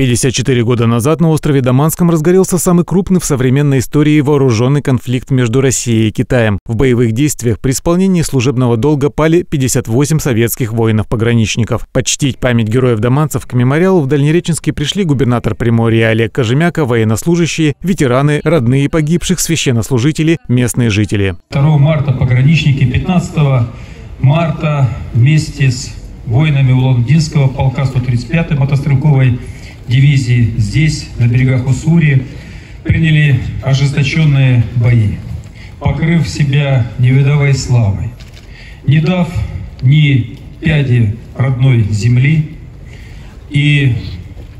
54 года назад на острове Даманском разгорелся самый крупный в современной истории вооруженный конфликт между Россией и Китаем. В боевых действиях при исполнении служебного долга пали 58 советских воинов-пограничников. Почтить память героев-даманцев к мемориалу в Дальнереченске пришли губернатор Приморья Олег Кожемяка, военнослужащие, ветераны, родные погибших, священнослужители, местные жители. 2 марта пограничники, 15 марта вместе с воинами Улан-Удинского полка 135-й мотострелковой дивизии здесь, на берегах Уссури, приняли ожесточенные бои, покрыв себя невидовой славой, не дав ни пяди родной земли, и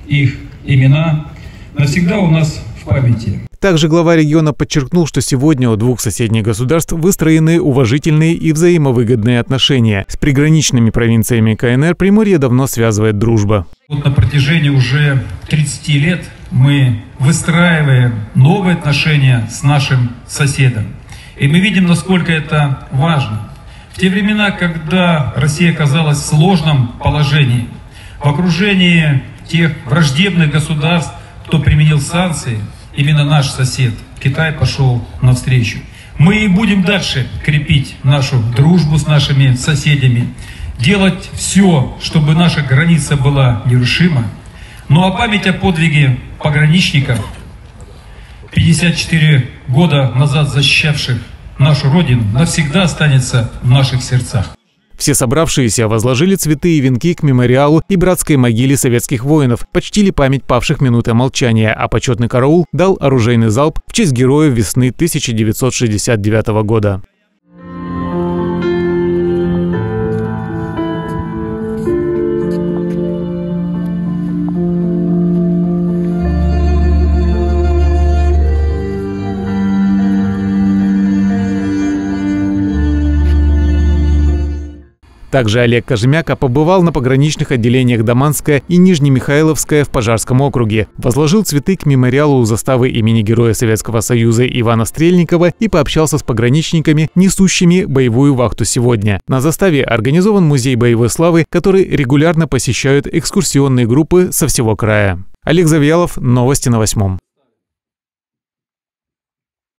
их имена навсегда у нас в памяти. Также глава региона подчеркнул, что сегодня у двух соседних государств выстроены уважительные и взаимовыгодные отношения. С приграничными провинциями КНР Приморье давно связывает дружба. Вот на протяжении уже 30 лет мы выстраиваем новые отношения с нашим соседом. И мы видим, насколько это важно. В те времена, когда Россия оказалась в сложном положении, в окружении тех враждебных государств, кто применил санкции – именно наш сосед, Китай, пошел навстречу. Мы и будем дальше крепить нашу дружбу с нашими соседями, делать все, чтобы наша граница была нерушима. Ну а память о подвиге пограничников, 54 года назад защищавших нашу Родину, навсегда останется в наших сердцах. Все собравшиеся возложили цветы и венки к мемориалу и братской могиле советских воинов, почтили память павших минутой молчания, а почетный караул дал оружейный залп в честь героев весны 1969 года. Также Олег Кожемяка побывал на пограничных отделениях Даманская и Нижнемихайловская в Пожарском округе, возложил цветы к мемориалу у заставы имени Героя Советского Союза Ивана Стрельникова и пообщался с пограничниками, несущими боевую вахту сегодня. На заставе организован музей боевой славы, который регулярно посещают экскурсионные группы со всего края. Олег Завьялов, новости на восьмом.